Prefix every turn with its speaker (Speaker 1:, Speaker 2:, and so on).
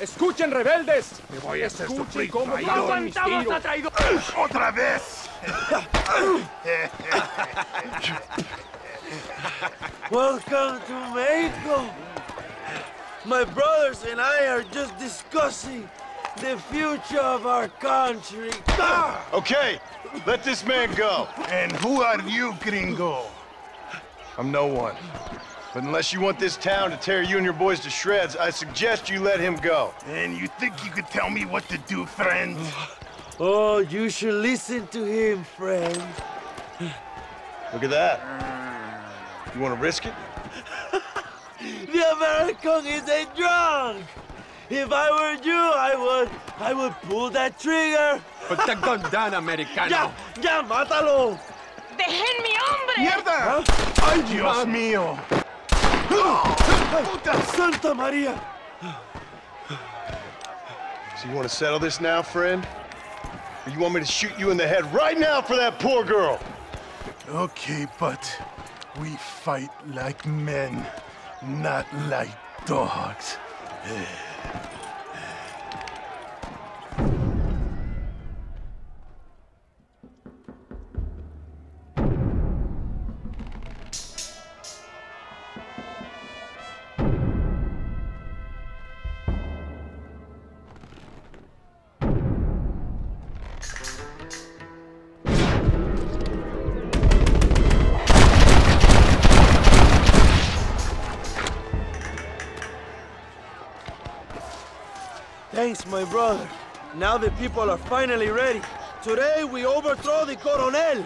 Speaker 1: Escuchen, rebeldes.
Speaker 2: Te voy a hacer sufrir,
Speaker 1: cómo
Speaker 2: traidor.
Speaker 1: clavan mis
Speaker 3: traidor!
Speaker 2: ¡Otra vez!
Speaker 4: Welcome to Mexico. My brothers and I are just discussing the future of our country.
Speaker 5: Okay, let this man go.
Speaker 2: And who are you, gringo?
Speaker 5: I'm no one. But unless you want this town to tear you and your boys to shreds, I suggest you let him go.
Speaker 2: And you think you could tell me what to do, friend?
Speaker 4: Oh, you should listen to him, friend.
Speaker 5: Look at that. You want to risk it?
Speaker 4: The American is a drunk. If I were you, I would, I would pull that trigger.
Speaker 1: Put the gun down, Americano.
Speaker 4: Ya, ya, mátalo.
Speaker 3: ¡Dejen mi hombre!
Speaker 2: ¡Mierda! ¡Ay, Dios mío!
Speaker 4: Puta Santa María.
Speaker 5: So you want to settle this now, friend? Or you want me to shoot you in the head right now for that poor girl?
Speaker 2: Okay, but we fight like men, not like dogs.
Speaker 4: Thanks, my brother. Now the people are finally ready. Today we overthrow the Coronel.